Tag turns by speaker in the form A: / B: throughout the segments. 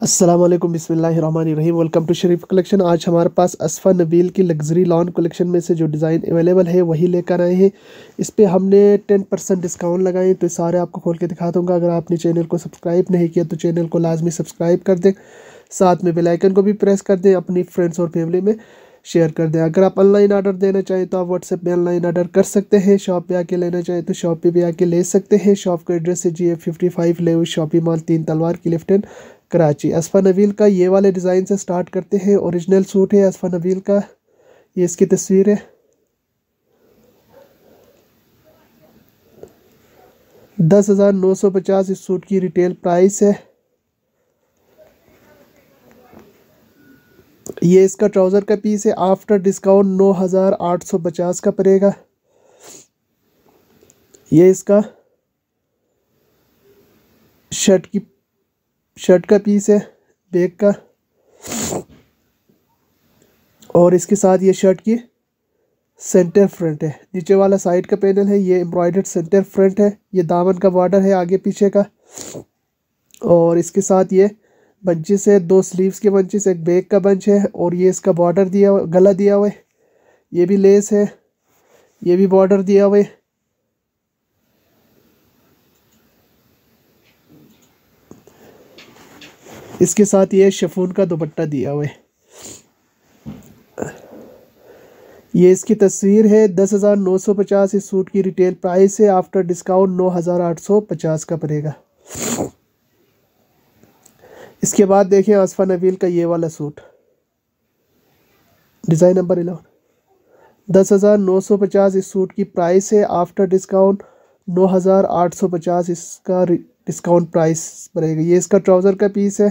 A: वालेकुम बिस्मिल्लाहिर्रहमानिर्रहीम। Welcome to Sharif collection आज हमारे पास असफ़ा नबील की लग्जरी लॉन कलेक्शन में से जो डिज़ाइन अवेलेबल है, वही लेकर आए हैं। इस पर हमने टेन परसेंट डिस्काउंट लगाए तो सारे आपको खोल के दिखा दूँगा। अगर आपने चैनल को सब्सक्राइब नहीं किया तो चैनल को लाजमी सब्सक्राइब कर दें। साथ में बेलाइकन को भी प्रेस कर दें अपनी फ्रेंड्स और फैमिली में। शेयर कर दें। अगर आप ऑनलाइन ऑर्डर देना चाहें तो आप व्हाट्सएप में ऑनलाइन ऑर्डर कर सकते हैं। शॉप पे आके लेना चाहें तो शॉप पे भी आके ले सकते हैं। शॉप का एड्रेस है जी ए फिफ्टी फाइव ले शॉपिंग मॉल तीन तलवार की लिफ्टन कराची। असफ़ा नबील का ये वाले डिज़ाइन से स्टार्ट करते हैं। ओरिजिनल सूट है असफ़ा नवील का। ये इसकी तस्वीर है। दस हज़ार नौ सौ पचास इस सूट की रिटेल प्राइस है। ये इसका ट्राउज़र का पीस है आफ्टर डिस्काउंट नौ हज़ार आठ सौ पचास का पड़ेगा। ये इसका शर्ट की शर्ट का पीस है बैग का। और इसके साथ ये शर्ट की सेंटर फ्रंट है। नीचे वाला साइड का पैनल है, ये एम्ब्रॉयडर्ड सेंटर फ्रंट है, ये दामन का बॉर्डर है आगे पीछे का। और इसके साथ ये बंचेस है दो स्लीव्स के बंचेस एक बैग का बंच है और ये इसका बॉर्डर दिया हुआ, गला दिया हुआ है। ये भी लेस है, ये भी बॉर्डर दिया हुआ है। इसके साथ ये शफून का दुपट्टा दिया हुआ है। ये इसकी तस्वीर है, दस हज़ार नौ सौ पचास इस सूट की रिटेल प्राइस है आफ्टर डिस्काउंट नौ हज़ार आठ सौ पचास का पड़ेगा। इसके बाद देखें आसफा नवील का ये वाला सूट। Design number eleven. दस हज़ार नौ सौ पचास इस सूट की प्राइस है। आफ्टर डिस्काउंट नौ हज़ार आठ सौ पचास इसका डिस्काउंट प्राइस पड़ेगा ये इसका ट्राउज़र का पीस है।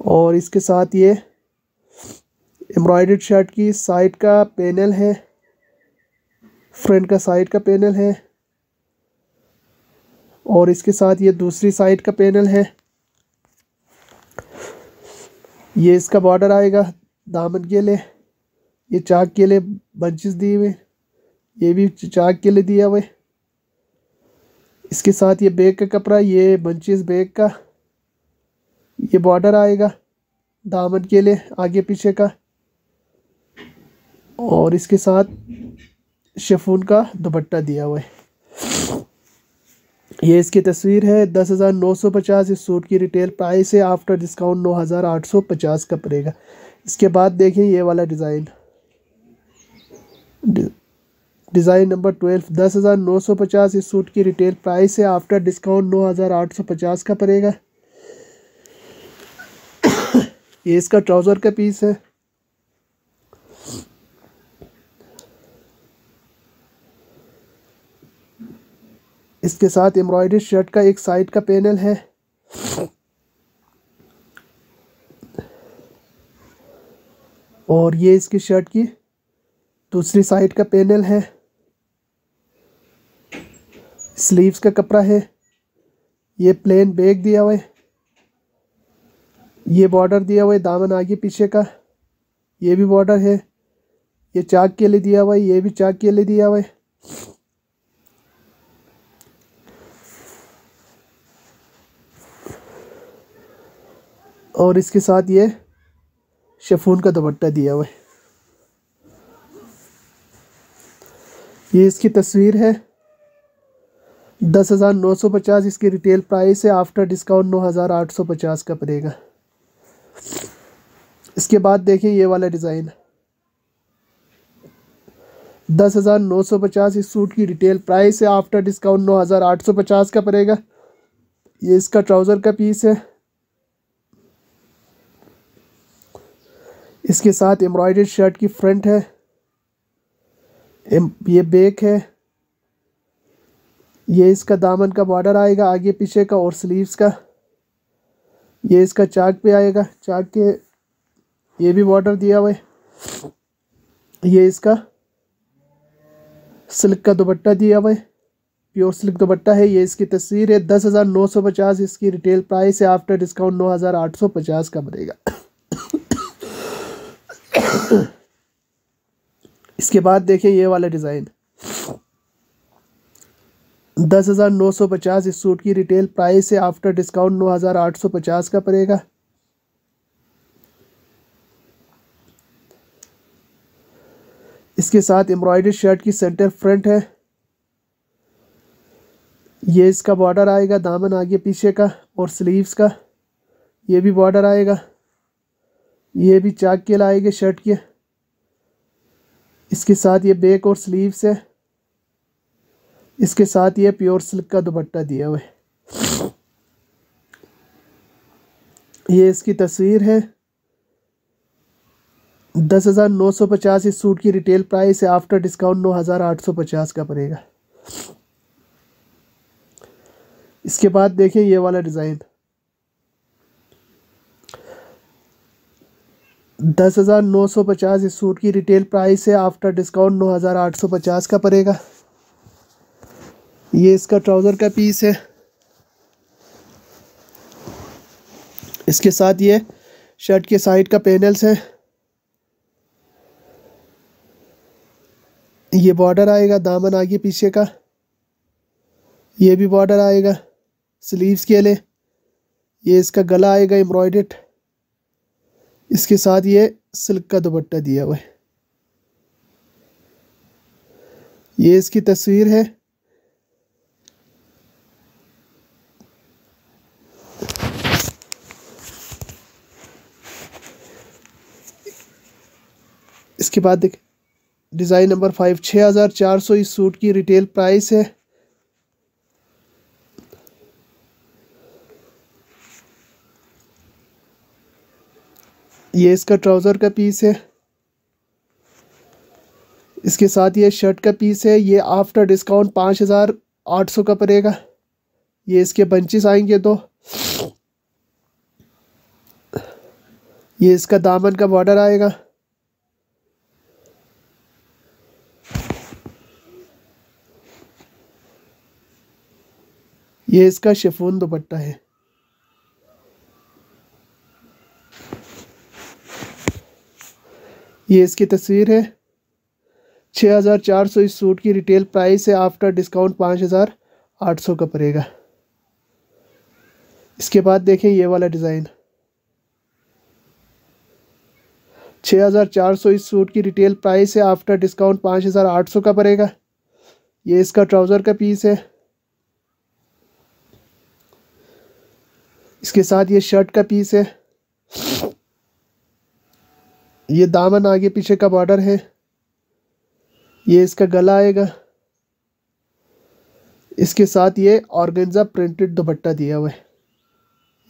A: और इसके साथ ये एम्ब्रॉयड शर्ट की साइड का पैनल है। फ्रंट का साइड का पैनल है। और इसके साथ ये दूसरी साइड का पैनल है। ये इसका बॉर्डर आएगा, दामन के लिए। ये चाक के लिए बंचेस दिए हुए। ये भी चाक के लिए दिया हुआ इसके साथ ये बैग का कपड़ा, ये बंचेस बैग का। ये बॉर्डर आएगा, दामन के लिए, आगे पीछे का। और इसके साथ शेफून का दुपट्टा दिया हुआ है। ये इसकी तस्वीर है। दस हज़ार नौ सौ पचास इस सूट की रिटेल प्राइस है। आफ्टर डिस्काउंट नौ हज़ार आठ सौ पचास का पड़ेगा। इसके बाद देखें ये वाला डिज़ाइन डिज़ाइन नंबर ट्वेल्व दस हज़ार नौ सौ पचास इस सूट की रिटेल प्राइस है। आफ्टर डिस्काउंट नौ हज़ार आठ सौ पचास का पड़ेगा। ये इसका ट्राउज़र का पीस है। इसके साथ एम्ब्रॉयडरी शर्ट का एक साइड का पैनल है। और ये इसकी शर्ट की दूसरी साइड का पैनल है। स्लीव्स का कपड़ा है। ये प्लेन बैग दिया हुआ है। ये बॉर्डर दिया हुआ है दामन आगे पीछे का। ये भी बॉर्डर है। ये चाक के लिए दिया हुआ है। ये भी चाक के लिए दिया हुआ है। और इसके साथ ये शेफून का दुपट्टा दिया हुआ है। ये इसकी तस्वीर है। दस हज़ार नौ सौ पचास इसकी रिटेल प्राइस है। आफ्टर डिस्काउंट नौ हज़ार आठ सौ पचास का पड़ेगा। इसके बाद देखिए ये वाला डिज़ाइन। दस हज़ार नौ सौ पचास इस सूट की रिटेल प्राइस है। आफ्टर डिस्काउंट नौ हज़ार आठ सौ पचास का पड़ेगा। ये इसका ट्राउज़र का पीस है। इसके साथ एम्ब्रॉयडर्ड शर्ट की फ्रंट है। ये बैक है। ये इसका दामन का बॉर्डर आएगा, आगे पीछे का और स्लीव्स का। ये इसका चाक पे आएगा। चाक के ये भी बॉर्डर दिया हुआ है। ये इसका सिल्क का दुपट्टा दिया हुआ है। प्योर सिल्क दुपट्टा है। ये इसकी तस्वीर है। दस हज़ार नौ सौ पचास इसकी रिटेल प्राइस है। आफ्टर डिस्काउंट नौ हज़ार आठ सौ पचास का बनेगा। इसके बाद देखिए ये वाला डिज़ाइन। दस हज़ार नौ सौ पचास इस सूट की रिटेल प्राइस है आफ्टर डिस्काउंट नौ हज़ार आठ सौ पचास का पड़ेगा। इसके साथ एम्ब्रॉयडरी शर्ट की सेंटर फ्रंट है। ये इसका बॉर्डर आएगा दामन आगे पीछे का और स्लीव्स का। ये भी बॉर्डर आएगा। ये भी चाक के लाएँगे शर्ट के। इसके साथ ये बैक और स्लीव्स है। इसके साथ ये प्योर सिल्क का दुपट्टा दिया हुआ है। ये इसकी तस्वीर है। दस हज़ार नौ सौ पचास इस सूट की रिटेल प्राइस है। आफ्टर डिस्काउंट नौ हज़ार आठ सौ पचास का पड़ेगा। इसके बाद देखें ये वाला डिज़ाइन दस हज़ार नौ सौ पचास इस सूट की रिटेल प्राइस है। आफ्टर डिस्काउंट नौ हज़ार आठ सौ पचास का पड़ेगा। ये इसका ट्राउज़र का पीस है। इसके साथ ये शर्ट के साइड का पैनल्स है। ये बॉर्डर आएगा दामन आगे पीछे का। ये भी बॉर्डर आएगा। स्लीव्स के लिए। ये इसका गला आएगा एम्ब्रॉयडेड इसके साथ ये सिल्क का दुपट्टा दिया हुआ है। ये इसकी तस्वीर है। इसके बाद देख, डिज़ाइन नंबर फाइव छः हज़ार चार सौ इस सूट की रिटेल प्राइस है। ये इसका ट्राउज़र का पीस है। इसके साथ ये शर्ट का पीस है। ये आफ्टर डिस्काउंट पाँच हज़ार आठ सौ का पड़ेगा। ये इसके बंचेस आएँगे तो ये इसका दामन का बॉर्डर आएगा। ये इसका शिफोन दुपट्टा है। ये इसकी तस्वीर है। छः हज़ार चार सौ इस सूट की रिटेल प्राइस है। आफ्टर डिस्काउंट पाँच हज़ार आठ सौ का पड़ेगा। इसके बाद देखें ये वाला डिज़ाइन। छः हज़ार चार सौ इस सूट की रिटेल प्राइस है। आफ्टर डिस्काउंट पाँच हज़ार आठ सौ का पड़ेगा। ये इसका ट्राउज़र का पीस है। इसके साथ ये शर्ट का पीस है। ये दामन आगे पीछे का बॉर्डर है। ये इसका गला आएगा। इसके साथ ये ऑर्गेन्जा प्रिंटेड दुपट्टा दिया हुआ है।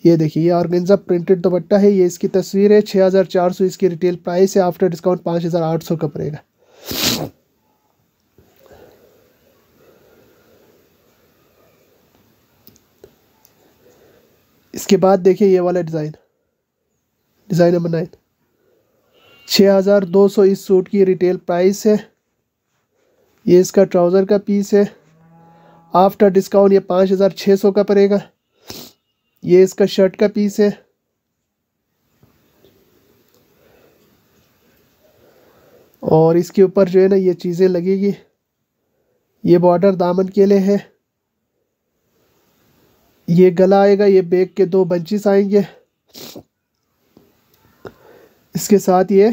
A: ये देखिए, ये ऑर्गेन्जा प्रिंटेड दुपट्टा है। ये इसकी तस्वीर है। छः हज़ार चार सौ इसकी रिटेल प्राइस है। आफ्टर डिस्काउंट पाँच हज़ार आठ सौ का पड़ेगा। इसके बाद देखिए ये वाला डिज़ाइन डिज़ाइन नंबर नाइन छः हज़ार दो सौ इस सूट की रिटेल प्राइस है। ये इसका ट्राउज़र का पीस है। आफ्टर डिस्काउंट ये पाँच हज़ार छः सौ का पड़ेगा। ये इसका शर्ट का पीस है। और इसके ऊपर जो है ना ये चीज़ें लगेगी। ये बॉर्डर दामन के लिए है। ये गला आएगा, ये बैग के दो बंचिस आएँगे। इसके साथ ये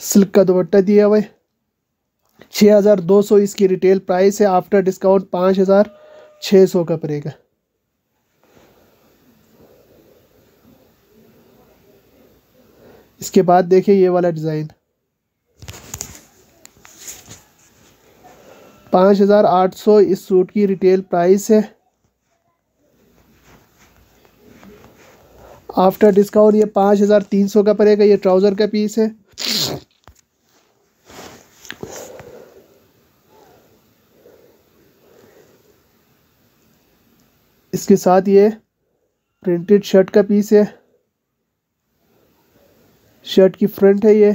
A: सिल्क का दुपट्टा दिया हुआ है। छः हज़ार दो सौ इसकी रिटेल प्राइस है। आफ्टर डिस्काउंट पाँच हज़ार छः सौ का पड़ेगा। इसके बाद देखिए ये वाला डिज़ाइन। पाँच हज़ार आठ सौ इस सूट की रिटेल प्राइस है। आफ्टर डिस्काउंट ये पाँच हज़ार तीन सौ का पड़ेगा, ये ट्राउज़र का पीस है। इसके साथ ये प्रिंटेड शर्ट का पीस है। शर्ट की फ्रंट है ये।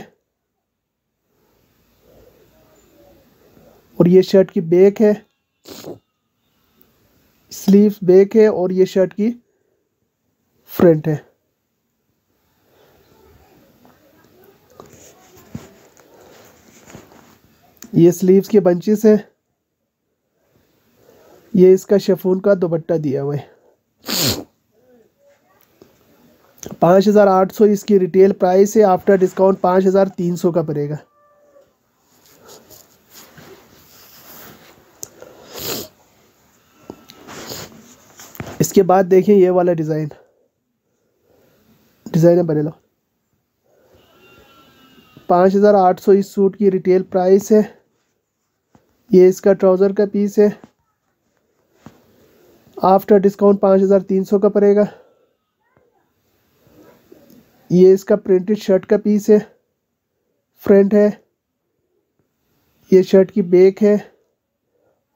A: और ये शर्ट की बैक है। स्लीव बैक है और ये शर्ट की फ्रंट है। ये स्लीव्स के बंचेस है। ये इसका शेफून का दुपट्टा दिया हुआ है। पाँच हज़ार आठ सौ इसकी रिटेल प्राइस है। आफ्टर डिस्काउंट पाँच हज़ार तीन सौ का पड़ेगा। इसके बाद देखिए ये वाला डिज़ाइन डिज़ाइन बने लो पाँच हज़ार आठ सौ इस सूट की रिटेल प्राइस है। ये इसका ट्राउज़र का पीस है। आफ्टर डिस्काउंट पाँच हज़ार तीन सौ का पड़ेगा। ये इसका प्रिंटेड शर्ट का पीस है। फ्रंट है। ये शर्ट की बैक है।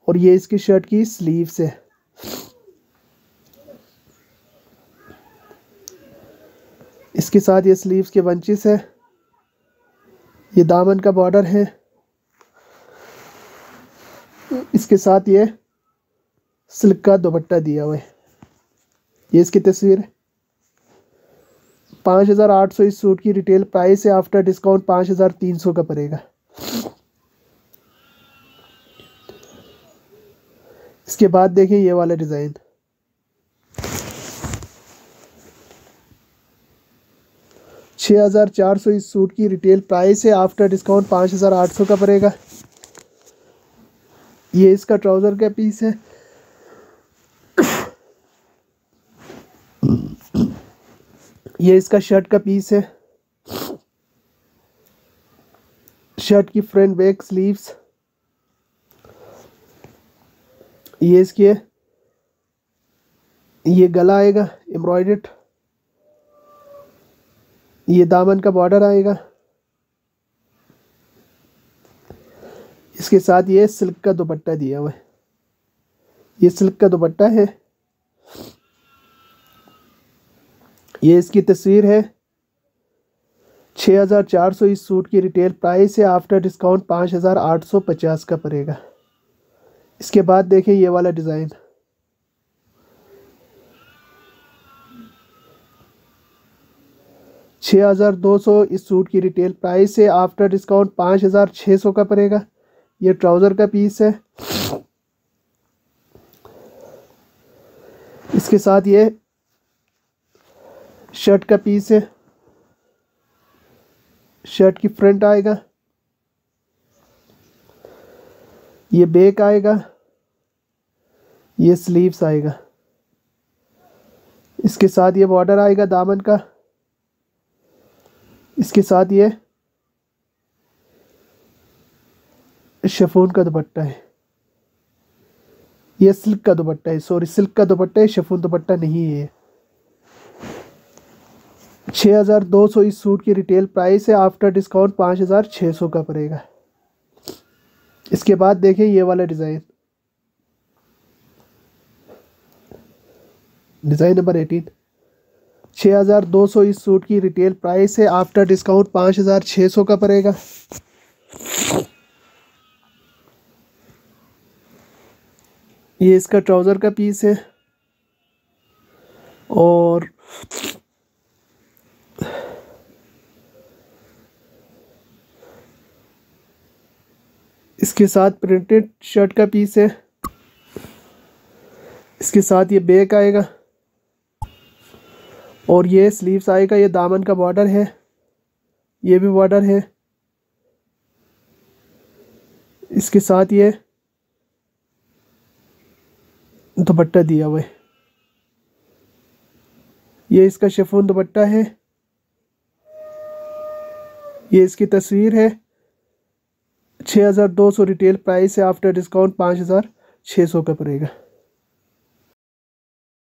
A: और ये इसकी शर्ट की स्लीव्स है। इसके साथ ये स्लीव्स के बंचेस है। ये दामन का बॉर्डर है। इसके साथ ये सिल्क का दुपट्टा दिया हुआ है। ये इसकी तस्वीर है। पाँच हज़ार आठ सौ इस सूट की रिटेल प्राइस है। आफ्टर डिस्काउंट पाँच हज़ार तीन सौ का पड़ेगा। इसके बाद देखिए ये वाला डिज़ाइन छः हज़ार चार सौ इस सूट की रिटेल प्राइस है। आफ्टर डिस्काउंट पाँच हज़ार आठ सौ का पड़ेगा। ये इसका ट्राउज़र का पीस है? ये इसका शर्ट का पीस है। शर्ट की फ्रंट बैक स्लीव्स। ये इसके ये गला आएगा एम्ब्रॉयड ये दामन का बॉर्डर आएगा। इसके साथ ये सिल्क का दुपट्टा दिया हुआ है। ये सिल्क का दुपट्टा है। ये इसकी तस्वीर है। छः हज़ार चार सौ इस सूट की रिटेल प्राइस है। आफ्टर डिस्काउंट पाँच हज़ार आठ सौ पचास का पड़ेगा। इसके बाद देखें ये वाला डिज़ाइन। छः हज़ार दो सौ इस सूट की रिटेल प्राइस है। आफ्टर डिस्काउंट पाँच हज़ार छः सौ का पड़ेगा। ये ट्राउज़र का पीस है। इसके साथ ये शर्ट का पीस है। शर्ट की फ्रंट आएगा। ये बैक आएगा। ये स्लीव्स आएगा। इसके साथ ये बॉर्डर आएगा दामन का। इसके साथ ये शफून का दुपट्टा है। ये सिल्क का दुपट्टा है सॉरी सिल्क का दुपट्टा है, शफून दुपट्टा नहीं है। छः हज़ार दो सौ इस सूट की रिटेल प्राइस है आफ्टर डिस्काउंट पाँच हज़ार छः सौ का पड़ेगा। इसके बाद देखें ये वाला डिज़ाइन डिज़ाइन नंबर एटीन छः हज़ार दो सौ इस सूट की रिटेल प्राइस है आफ्टर डिस्काउंट पाँच हज़ार छः सौ का पड़ेगा। ये इसका ट्राउज़र का पीस है। और इसके साथ प्रिंटेड शर्ट का पीस है। इसके साथ ये बैक आएगा। और ये स्लीव्स आएगा। ये दामन का बॉर्डर है। ये भी बॉर्डर है। इसके साथ ये दुपट्टा दिया हुआ है। ये इसका शेफोन दुपट्टा है। ये इसकी तस्वीर है। छः हज़ार दो सौ रिटेल प्राइस है। आफ्टर डिस्काउंट पाँच हज़ार छः सौ का पड़ेगा।